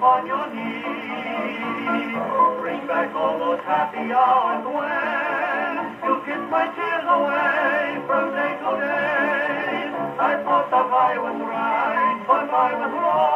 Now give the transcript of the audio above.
upon your knees. Bring back all those happy hours when you kissed my tears away from day to day. I thought that I was right, but I was wrong.